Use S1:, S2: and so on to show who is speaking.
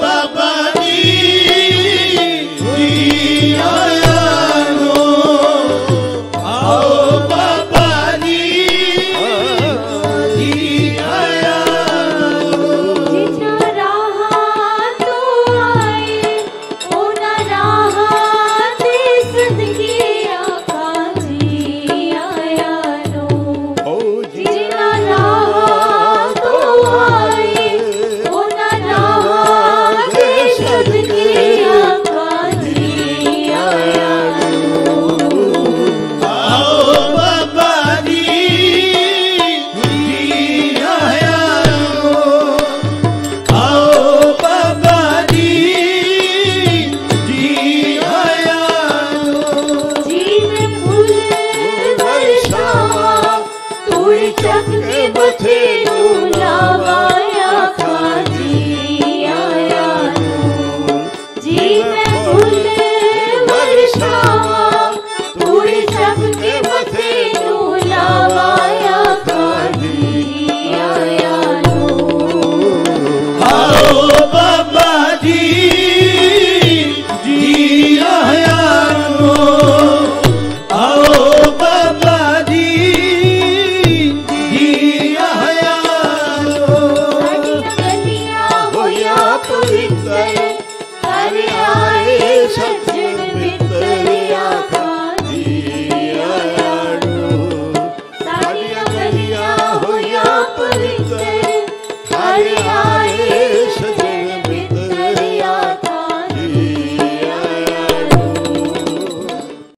S1: baba.
S2: ਚੱਕ ਕੇ ਬਥੇਰੂ ਲਾਵਾਇਆ ਖਾਂ ਜੀ ਆਇਆ ਨੂੰ। ਜੀ गोविंद हरे हरे